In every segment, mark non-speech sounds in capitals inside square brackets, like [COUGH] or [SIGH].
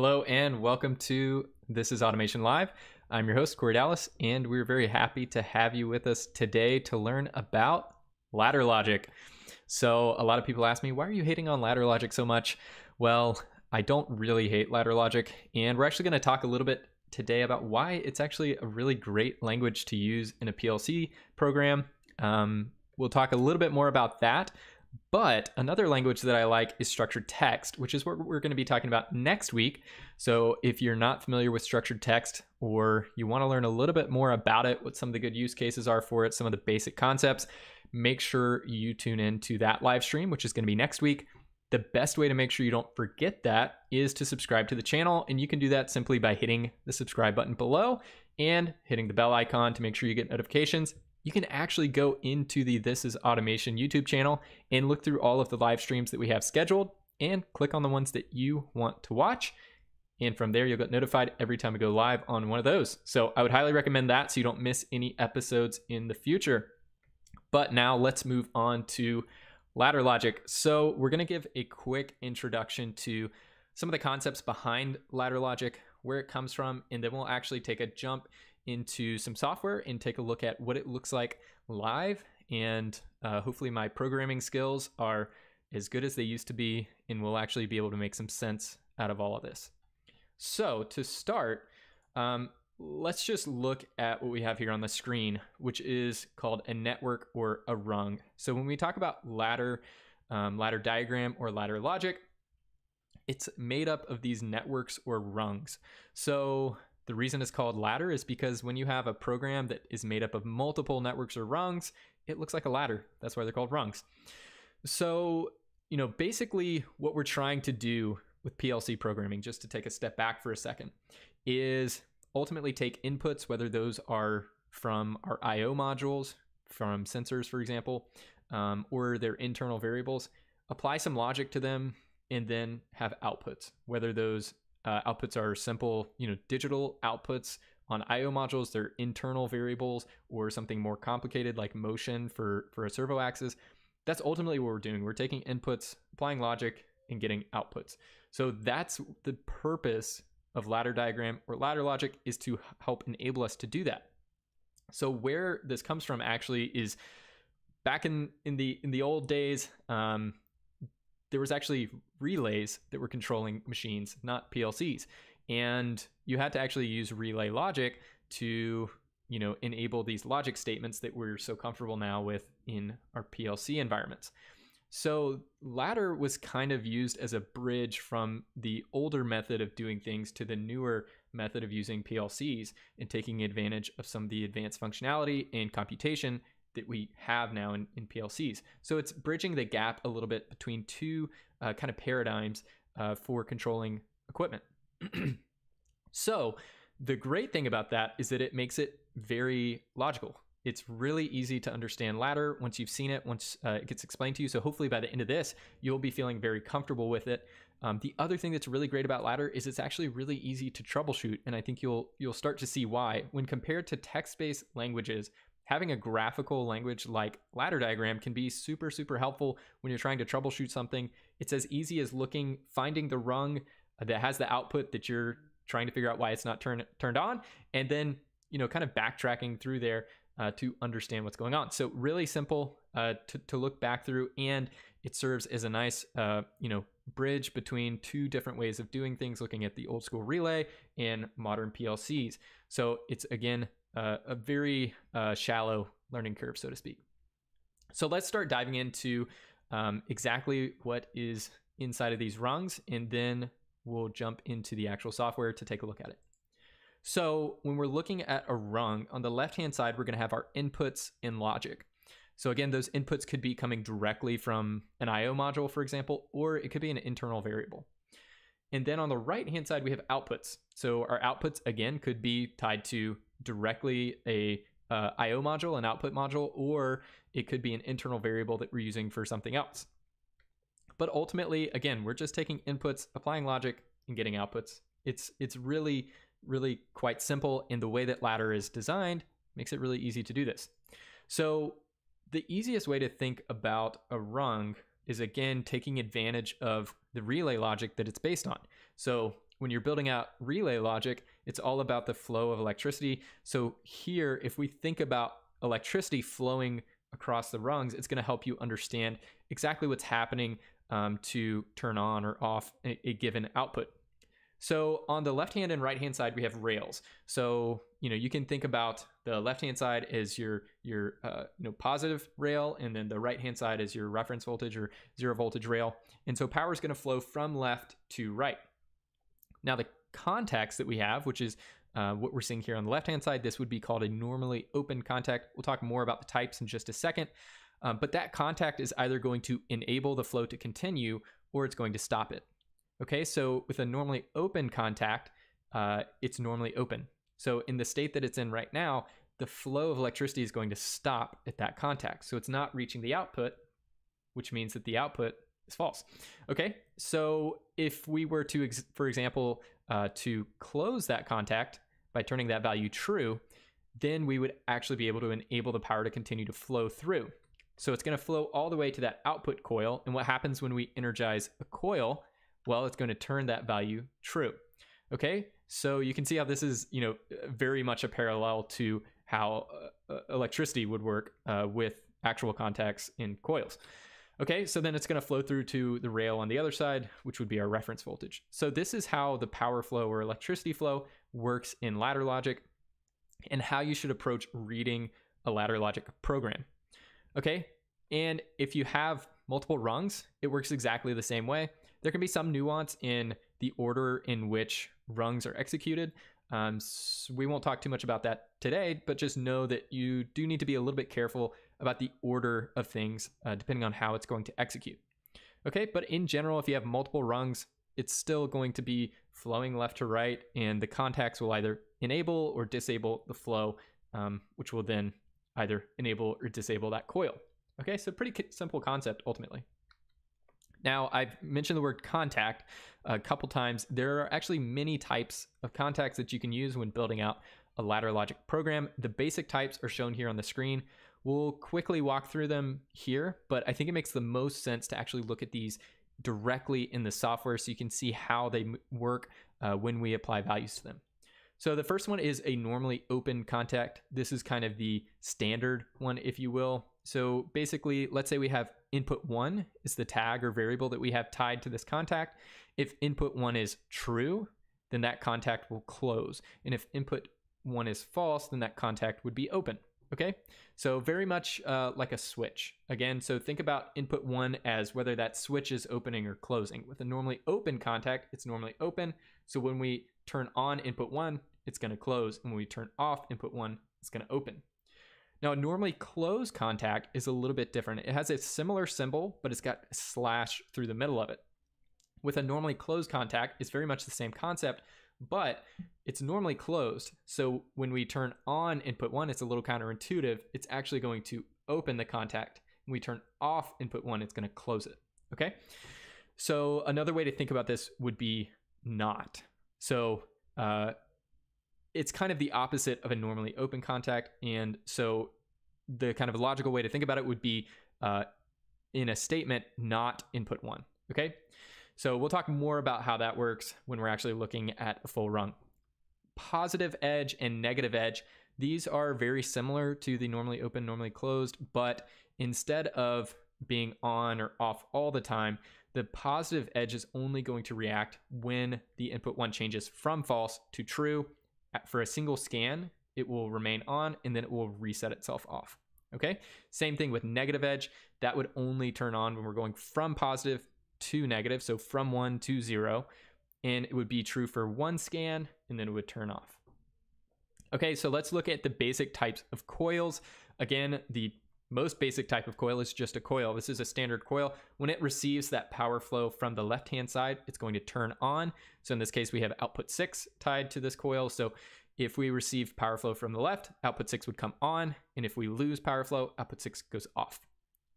Hello and welcome to This is Automation Live. I'm your host, Cory Dowless, and we're very happy to have you with us today to learn about ladder logic. So, a lot of people ask me, why are you hating on ladder logic so much? Well, I don't really hate ladder logic, and we're actually going to talk a little bit today about why it's actually a really great language to use in a PLC program. Um, we'll talk a little bit more about that. But another language that I like is structured text, which is what we're going to be talking about next week. So if you're not familiar with structured text or you want to learn a little bit more about it, what some of the good use cases are for it, some of the basic concepts, make sure you tune in to that live stream, which is going to be next week. The best way to make sure you don't forget that is to subscribe to the channel. And you can do that simply by hitting the subscribe button below and hitting the bell icon to make sure you get notifications. You can actually go into the This is Automation YouTube channel and look through all of the live streams that we have scheduled and click on the ones that you want to watch. And from there, you'll get notified every time we go live on one of those. So I would highly recommend that so you don't miss any episodes in the future. But now let's move on to ladder logic. So we're going to give a quick introduction to some of the concepts behind ladder logic, where it comes from, and then we'll actually take a jump into some software and take a look at what it looks like live. And uh, hopefully, my programming skills are as good as they used to be, and we'll actually be able to make some sense out of all of this. So, to start, um, let's just look at what we have here on the screen, which is called a network or a rung. So when we talk about ladder, um, ladder diagram or ladder logic, it's made up of these networks or rungs. So the reason it's called ladder is because when you have a program that is made up of multiple networks or rungs, it looks like a ladder. That's why they're called rungs. So, you know, basically what we're trying to do with PLC programming, just to take a step back for a second, is ultimately take inputs, whether those are from our I/O modules, from sensors, for example, um, or their internal variables, apply some logic to them, and then have outputs, whether those uh, outputs are simple, you know, digital outputs on I/O modules, they're internal variables, or something more complicated like motion for for a servo axis. That's ultimately what we're doing. We're taking inputs, applying logic, and getting outputs. So that's the purpose of ladder diagram or ladder logic is to help enable us to do that. So where this comes from actually is back in in the in the old days, um, there was actually relays that were controlling machines, not PLCs, and you had to actually use relay logic to you know enable these logic statements that we're so comfortable now with in our PLC environments. So ladder was kind of used as a bridge from the older method of doing things to the newer method of using PLCs and taking advantage of some of the advanced functionality and computation that we have now in, in PLCs. So it's bridging the gap a little bit between two uh, kind of paradigms uh, for controlling equipment. [CLEARS THROAT] so the great thing about that is that it makes it very logical. It's really easy to understand ladder once you've seen it, once uh, it gets explained to you. So hopefully by the end of this, you'll be feeling very comfortable with it. Um, the other thing that's really great about ladder is it's actually really easy to troubleshoot, and I think you'll you'll start to see why. When compared to text-based languages, having a graphical language like ladder diagram can be super super helpful when you're trying to troubleshoot something. It's as easy as looking, finding the rung that has the output that you're trying to figure out why it's not turned turned on, and then you know kind of backtracking through there uh, to understand what's going on. So really simple uh, to, to look back through, and it serves as a nice, uh, you know, bridge between two different ways of doing things, looking at the old school relay and modern PLCs. So it's again uh, a very uh, shallow learning curve, so to speak. So let's start diving into um, exactly what is inside of these rungs, and then we'll jump into the actual software to take a look at it. So when we're looking at a rung, on the left-hand side, we're going to have our inputs in logic. So again, those inputs could be coming directly from an I.O. module, for example, or it could be an internal variable. And then on the right-hand side, we have outputs. So our outputs, again, could be tied to directly a uh, I.O. module, an output module, or it could be an internal variable that we're using for something else. But ultimately, again, we're just taking inputs, applying logic, and getting outputs. It's it's really really quite simple and the way that ladder is designed makes it really easy to do this. So the easiest way to think about a rung is again taking advantage of the relay logic that it's based on. So when you're building out relay logic, it's all about the flow of electricity. So here, if we think about electricity flowing across the rungs, it's going to help you understand exactly what's happening um, to turn on or off a, a given output. So on the left hand and right hand side, we have rails. So you know you can think about the left hand side as your your uh, you know positive rail, and then the right hand side is your reference voltage or zero voltage rail. And so power is going to flow from left to right. Now the contacts that we have, which is uh, what we're seeing here on the left hand side, this would be called a normally open contact. We'll talk more about the types in just a second. Um, but that contact is either going to enable the flow to continue or it's going to stop it. Okay, so with a normally open contact, uh, it's normally open. So in the state that it's in right now, the flow of electricity is going to stop at that contact. So it's not reaching the output, which means that the output is false. Okay, so if we were to, ex- for example, uh, to close that contact by turning that value true, then we would actually be able to enable the power to continue to flow through. So it's going to flow all the way to that output coil. And what happens when we energize a coil? Well, it's going to turn that value true. Okay, so you can see how this is, you know, very much a parallel to how uh, uh electricity would work uh, with actual contacts in coils. Okay, so then it's going to flow through to the rail on the other side, which would be our reference voltage. So this is how the power flow or electricity flow works in ladder logic and how you should approach reading a ladder logic program. Okay, and if you have multiple rungs, it works exactly the same way. There can be some nuance in the order in which rungs are executed. Um, so we won't talk too much about that today, but just know that you do need to be a little bit careful about the order of things uh, depending on how it's going to execute. Okay, but in general, if you have multiple rungs, it's still going to be flowing left to right, and the contacts will either enable or disable the flow, um, which will then either enable or disable that coil. Okay, so pretty simple concept ultimately. Now, I've mentioned the word contact a couple times. There are actually many types of contacts that you can use when building out a ladder logic program. The basic types are shown here on the screen. We'll quickly walk through them here, but I think it makes the most sense to actually look at these directly in the software so you can see how they work uh, when we apply values to them. So the first one is a normally open contact. This is kind of the standard one, if you will. So basically, let's say we have input one is the tag or variable that we have tied to this contact. If input one is true, then that contact will close. And if input one is false, then that contact would be open. Okay, so very much uh, like a switch. Again, so think about input one as whether that switch is opening or closing. With a normally open contact, it's normally open. So when we turn on input one, it's going to close. And when we turn off input one, it's going to open. Now, normally closed contact is a little bit different. It has a similar symbol, but it's got a slash through the middle of it. With a normally closed contact, it's very much the same concept, but it's normally closed. So when we turn on input one, it's a little counterintuitive. It's actually going to open the contact. When we turn off input one, it's going to close it. Okay. So another way to think about this would be not. So uh, it's kind of the opposite of a normally open contact. And so the kind of logical way to think about it would be uh, in a statement, not input one. Okay. So we'll talk more about how that works when we're actually looking at a full rung. Positive edge and negative edge, these are very similar to the normally open, normally closed, but instead of being on or off all the time, the positive edge is only going to react when the input one changes from false to true. For a single scan, it will remain on and then it will reset itself off. Okay, same thing with negative edge. That would only turn on when we're going from positive to negative, so from one to zero, and it would be true for one scan, and then it would turn off. Okay, so let's look at the basic types of coils. Again, the most basic type of coil is just a coil. This is a standard coil. When it receives that power flow from the left-hand side, it's going to turn on. So in this case, we have output six tied to this coil. So if we receive power flow from the left, output six would come on. And if we lose power flow, output six goes off.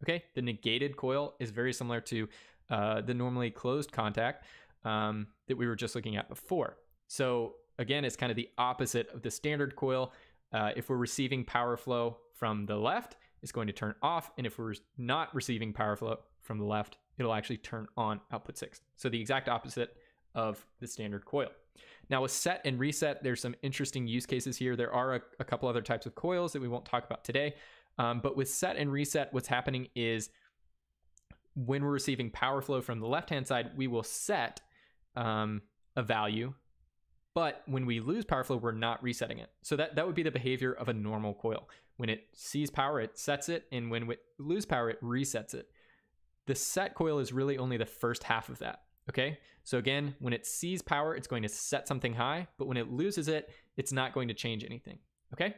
Okay, the negated coil is very similar to uh, the normally closed contact um, that we were just looking at before. So again, it's kind of the opposite of the standard coil. Uh, if we're receiving power flow from the left, it's going to turn off. And if we're not receiving power flow from the left, it'll actually turn on output six. So the exact opposite of the standard coil. Now, with set and reset, there's some interesting use cases here. There are a, a couple other types of coils that we won't talk about today. Um, but with set and reset, what's happening is when we're receiving power flow from the left hand side, we will set um, a value. But when we lose power flow, we're not resetting it. So that, that would be the behavior of a normal coil. When it sees power, it sets it. And when we lose power, it resets it. The set coil is really only the first half of that. Okay, so again, when it sees power, it's going to set something high, but when it loses it, it's not going to change anything. Okay,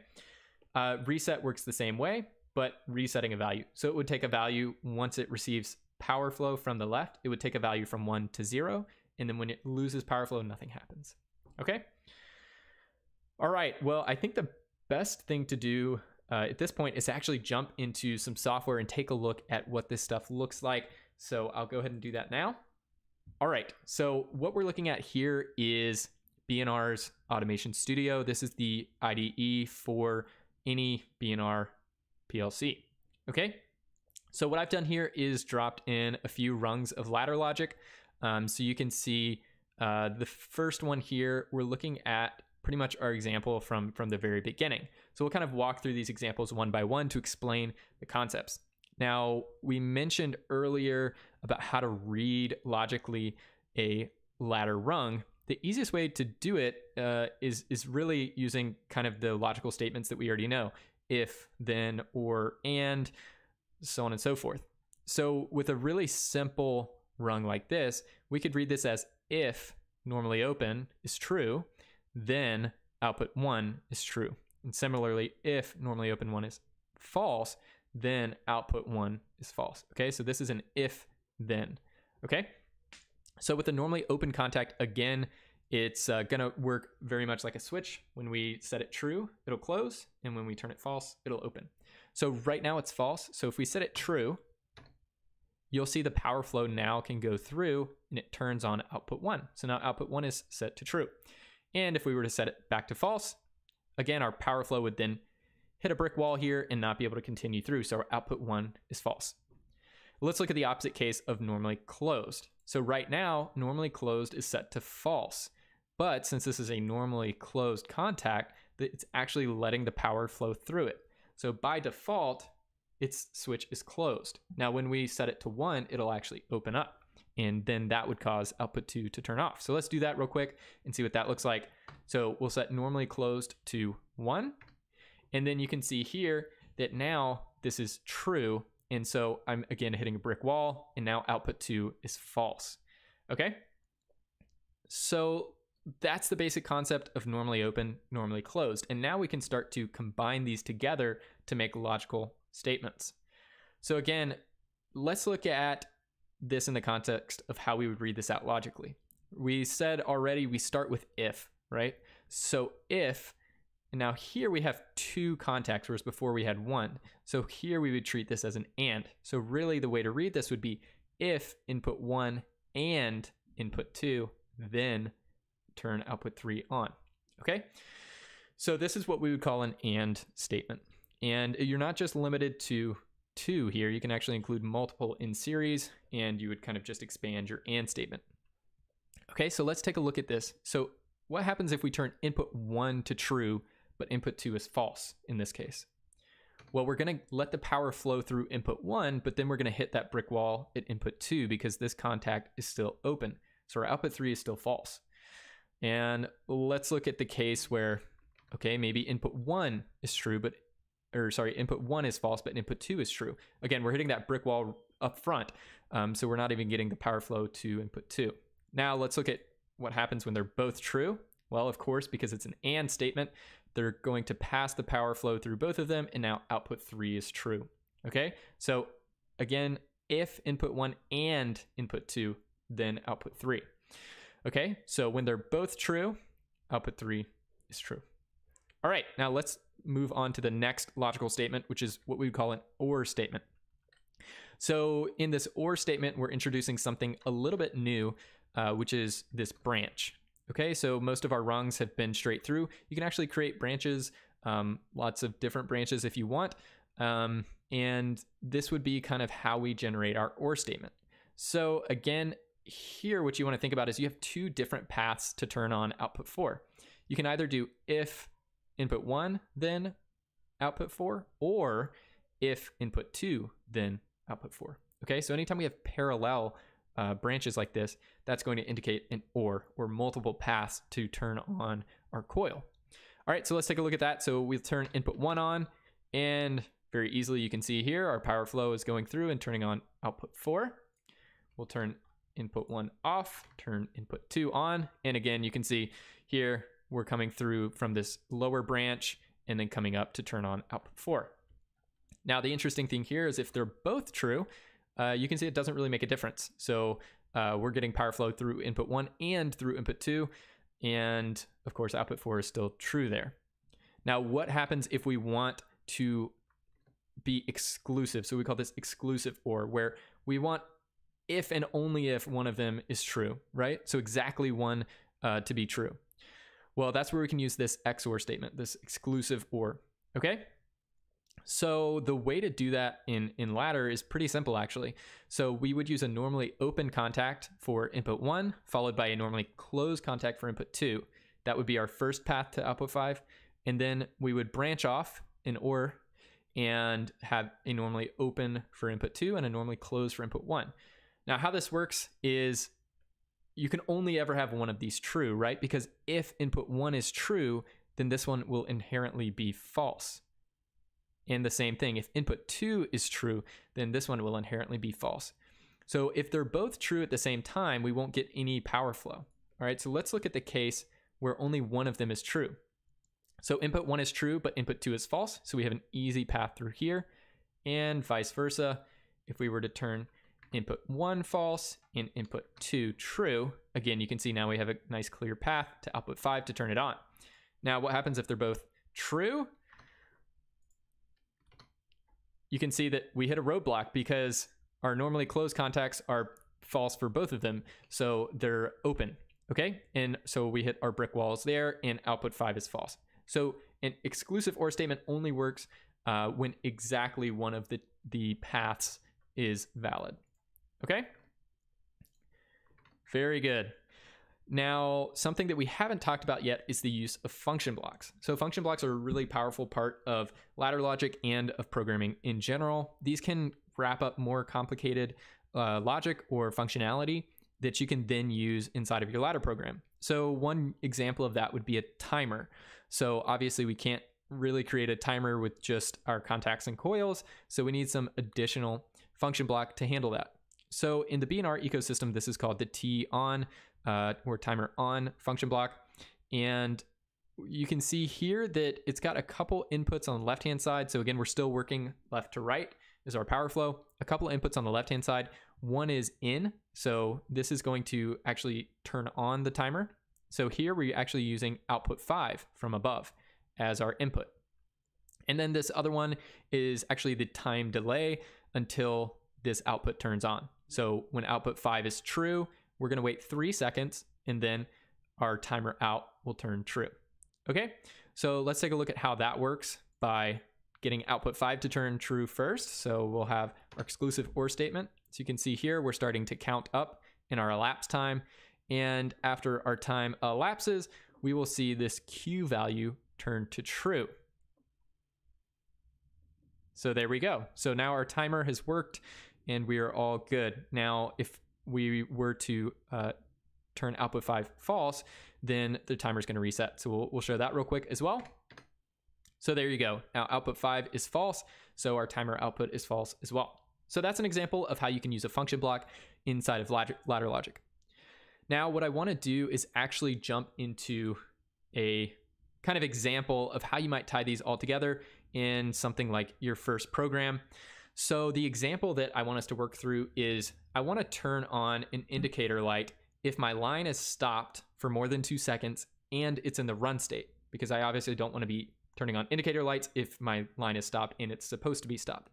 uh, reset works the same way, but resetting a value. So it would take a value once it receives power flow from the left, it would take a value from one to zero, and then when it loses power flow, nothing happens. Okay. All right. Well, I think the best thing to do uh, at this point is actually jump into some software and take a look at what this stuff looks like. So I'll go ahead and do that now. All right, so what we're looking at here is B&R's Automation Studio. This is the IDE for any B&R PLC. Okay, so what I've done here is dropped in a few rungs of ladder logic. Um, so you can see uh, the first one here, we're looking at pretty much our example from, from the very beginning. So we'll kind of walk through these examples one by one to explain the concepts. Now, we mentioned earlier about how to read logically a ladder rung. The easiest way to do it uh, is is really using kind of the logical statements that we already know if, then, or, and, so on and so forth. So, with a really simple rung like this, we could read this as if normally open is true, then output 1 is true. And similarly, if normally open 1 is false, then output one is false. Okay, so this is an if then. Okay, so with the normally open contact, again, it's uh, gonna work very much like a switch. When we set it true, it'll close, and when we turn it false, it'll open. So right now it's false. So if we set it true, you'll see the power flow now can go through and it turns on output one. So now output one is set to true. And if we were to set it back to false, again, our power flow would then hit a brick wall here and not be able to continue through. So our output one is false. Let's look at the opposite case of normally closed. So right now, normally closed is set to false. But since this is a normally closed contact, it's actually letting the power flow through it. So by default, its switch is closed. Now, when we set it to one, it'll actually open up and then that would cause output two to turn off. So let's do that real quick and see what that looks like. So we'll set normally closed to one and then you can see here that now this is true. And so I'm again hitting a brick wall and now output two is false. Okay. So that's the basic concept of normally open, normally closed. And now we can start to combine these together to make logical statements. So again, let's look at this in the context of how we would read this out logically. We said already we start with if, right? So if and now here we have two contacts, whereas before we had one. So here we would treat this as an AND. So really the way to read this would be if input one and input two, then turn output three on. Okay? So this is what we would call an AND statement. And you're not just limited to two here, you can actually include multiple in series, and you would kind of just expand your AND statement. Okay, so let's take a look at this. So what happens if we turn input one to true but input 2 is false in this case. Well, we're going to let the power flow through input 1, but then we're going to hit that brick wall at input 2 because this contact is still open. So our output 3 is still false. And let's look at the case where, okay, maybe input 1 is true, but, or sorry, input 1 is false, but input 2 is true. Again, we're hitting that brick wall up front, um, so we're not even getting the power flow to input 2. Now let's look at what happens when they're both true. Well, of course, because it's an AND statement, they're going to pass the power flow through both of them, and now output three is true. Okay, so again, if input one and input two, then output three. Okay, so when they're both true, output three is true. All right, now let's move on to the next logical statement, which is what we would call an OR statement. So in this OR statement, we're introducing something a little bit new, uh, which is this branch. Okay, so most of our rungs have been straight through. You can actually create branches, um, lots of different branches if you want. Um, and this would be kind of how we generate our OR statement. So again, here, what you want to think about is you have two different paths to turn on output 4. You can either do if input 1, then output 4, or if input 2, then output 4. Okay, so anytime we have parallel uh, branches like this, that's going to indicate an OR, or multiple paths to turn on our coil. All right, so let's take a look at that. So we'll turn input 1 on, and very easily you can see here our power flow is going through and turning on output 4. We'll turn input 1 off, turn input 2 on, and again you can see here we're coming through from this lower branch and then coming up to turn on output 4. Now the interesting thing here is if they're both true, uh, you can see it doesn't really make a difference. So uh, we're getting power flow through input 1 and through input 2, and of course output 4 is still true there. Now what happens if we want to be exclusive? So we call this exclusive OR, where we want if and only if one of them is true, right? So exactly one uh, to be true. Well, that's where we can use this XOR statement, this exclusive OR, okay? So the way to do that in, in ladder is pretty simple actually. So we would use a normally open contact for input one, followed by a normally closed contact for input two. That would be our first path to output five. And then we would branch off an OR and have a normally open for input two and a normally closed for input one. Now, how this works is you can only ever have one of these true, right? Because if input one is true, then this one will inherently be false. And the same thing, if input two is true, then this one will inherently be false. So if they're both true at the same time, we won't get any power flow. All right, so let's look at the case where only one of them is true. So input one is true, but input two is false. So we have an easy path through here and vice versa. If we were to turn input one false and input two true, again, you can see now we have a nice clear path to output five to turn it on. Now, what happens if they're both true? You can see that we hit a roadblock because our normally closed contacts are false for both of them. So they're open. Okay. And so we hit our brick walls there and output five is false. So an exclusive OR statement only works uh, when exactly one of the, the paths is valid. Okay? Very good. Now, something that we haven't talked about yet is the use of function blocks. So function blocks are a really powerful part of ladder logic and of programming in general. These can wrap up more complicated uh, logic or functionality that you can then use inside of your ladder program. So one example of that would be a timer. So obviously we can't really create a timer with just our contacts and coils. So we need some additional function block to handle that. So in the B&R ecosystem, this is called the TON uh, or timer on function block. And you can see here that it's got a couple inputs on the left-hand side. So again, we're still working left to right is our power flow. A couple inputs on the left-hand side. One is in, so this is going to actually turn on the timer. So here we're actually using output five from above as our input. And then this other one is actually the time delay until this output turns on. So when output five is true, we're gonna wait three seconds and then our timer out will turn true. Okay, so let's take a look at how that works by getting output five to turn true first. So we'll have our exclusive OR statement. So you can see here, we're starting to count up in our elapsed time. And after our time elapses, we will see this Q value turn to true. So there we go. So now our timer has worked and we are all good. Now, if we were to uh, turn output 5 false, then the timer is going to reset. So we'll, we'll show that real quick as well. So there you go. Now output 5 is false, so our timer output is false as well. So that's an example of how you can use a function block inside of ladder logic. Now what I want to do is actually jump into a kind of example of how you might tie these all together in something like your first program. So the example that I want us to work through is I want to turn on an indicator light if my line is stopped for more than two seconds and it's in the run state, because I obviously don't want to be turning on indicator lights if my line is stopped and it's supposed to be stopped.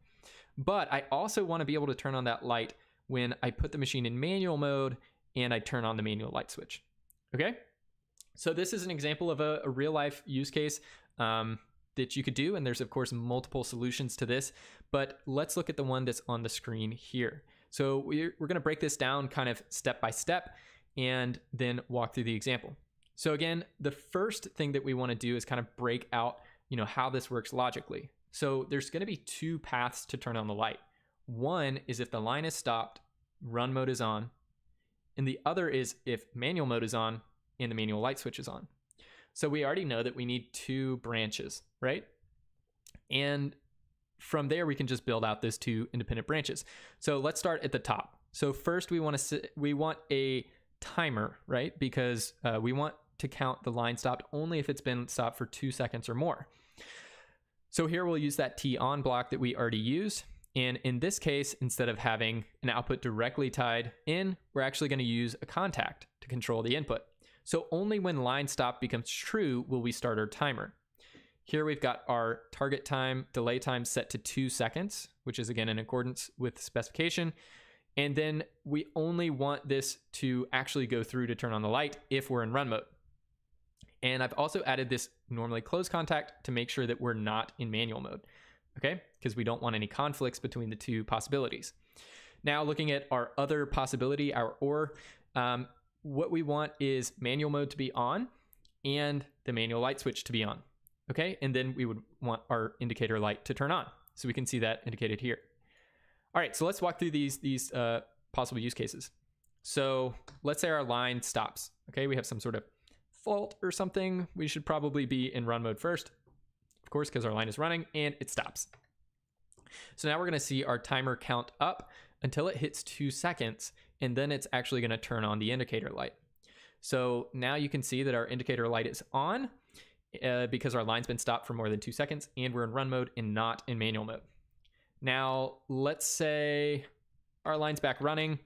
But I also want to be able to turn on that light when I put the machine in manual mode and I turn on the manual light switch. Okay? So this is an example of a, a real life use case. Um, that you could do. And there's, of course, multiple solutions to this. But let's look at the one that's on the screen here. So we're, we're going to break this down kind of step by step and then walk through the example. So again, the first thing that we want to do is kind of break out, you know, how this works logically. So there's going to be two paths to turn on the light. One is if the line is stopped, run mode is on, and the other is if manual mode is on and the manual light switch is on. So we already know that we need two branches, right? And from there, we can just build out those two independent branches. So let's start at the top. So first, we want to we want a timer, right? Because uh, we want to count the line stopped only if it's been stopped for two seconds or more. So here we'll use that TON block that we already used. And in this case, instead of having an output directly tied in, we're actually going to use a contact to control the input. So only when line stop becomes true will we start our timer. Here we've got our target time, delay time set to two seconds, which is again in accordance with the specification. And then we only want this to actually go through to turn on the light if we're in run mode. And I've also added this normally close contact to make sure that we're not in manual mode, okay? Because we don't want any conflicts between the two possibilities. Now looking at our other possibility, our OR, um, what we want is manual mode to be on and the manual light switch to be on, okay? And then we would want our indicator light to turn on. So we can see that indicated here. All right, so let's walk through these, these uh, possible use cases. So let's say our line stops, okay? We have some sort of fault or something, we should probably be in run mode first, of course, because our line is running and it stops. So now we're gonna see our timer count up until it hits two seconds, and then it's actually gonna turn on the indicator light. So now you can see that our indicator light is on uh, because our line's been stopped for more than two seconds and we're in run mode and not in manual mode. Now, let's say our line's back running.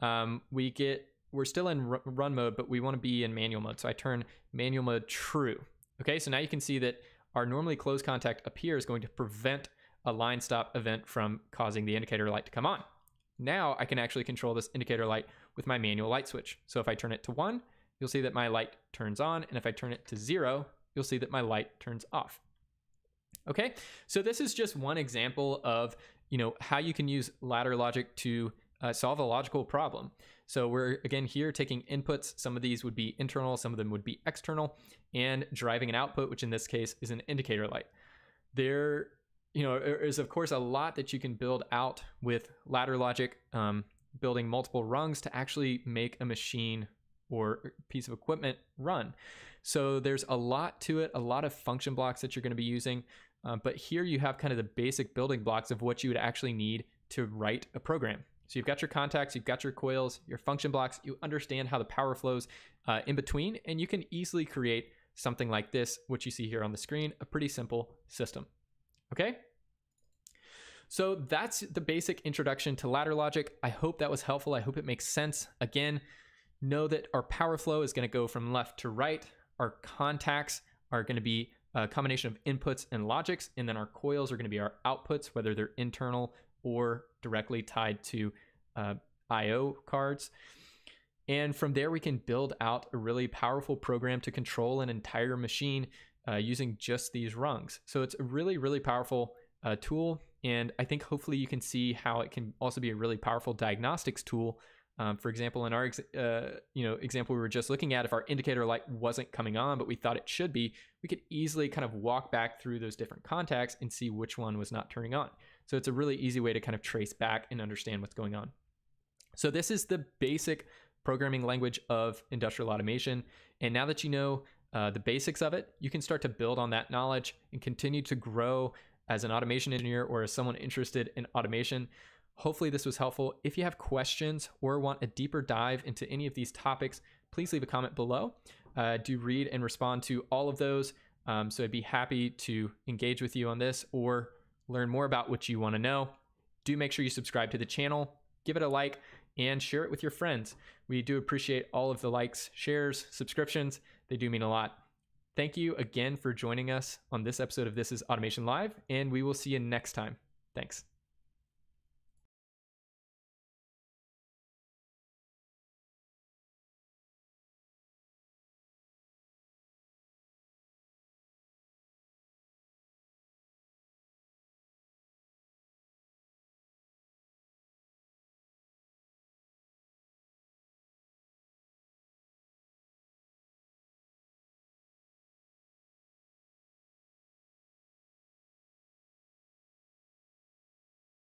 Um, we get we're still in run mode, but we want to be in manual mode. So I turn manual mode true. Okay, so now you can see that our normally closed contact up here is going to prevent a line stop event from causing the indicator light to come on. Now I can actually control this indicator light with my manual light switch. So if I turn it to one, you'll see that my light turns on. And if I turn it to zero, you'll see that my light turns off. Okay, so this is just one example of you know how you can use ladder logic to uh, solve a logical problem. So we're again here taking inputs. Some of these would be internal, some of them would be external, and driving an output, which in this case is an indicator light. There, you know, there's of course a lot that you can build out with ladder logic, um, building multiple rungs to actually make a machine or piece of equipment run. So there's a lot to it, a lot of function blocks that you're going to be using. Uh, but here you have kind of the basic building blocks of what you would actually need to write a program. So you've got your contacts, you've got your coils, your function blocks, you understand how the power flows uh, in between, and you can easily create something like this, which you see here on the screen, a pretty simple system. Okay? So that's the basic introduction to ladder logic. I hope that was helpful. I hope it makes sense. Again, know that our power flow is going to go from left to right. Our contacts are going to be a combination of inputs and logics, and then our coils are going to be our outputs, whether they're internal or directly tied to uh, I/O cards. And from there, we can build out a really powerful program to control an entire machine uh, using just these rungs. So it's a really, really powerful uh, tool. And I think hopefully you can see how it can also be a really powerful diagnostics tool. Um, for example, in our uh, you know example we were just looking at, if our indicator light wasn't coming on, but we thought it should be, we could easily kind of walk back through those different contacts and see which one was not turning on. So it's a really easy way to kind of trace back and understand what's going on. So this is the basic programming language of industrial automation. And now that you know uh, the basics of it, you can start to build on that knowledge and continue to grow as an automation engineer or as someone interested in automation. Hopefully, this was helpful. If you have questions or want a deeper dive into any of these topics, please leave a comment below. Uh, do read and respond to all of those. Um, so I'd be happy to engage with you on this or learn more about what you want to know, do make sure you subscribe to the channel, give it a like, and share it with your friends. We do appreciate all of the likes, shares, subscriptions. They do mean a lot. Thank you again for joining us on this episode of This is Automation Live, and we will see you next time. Thanks.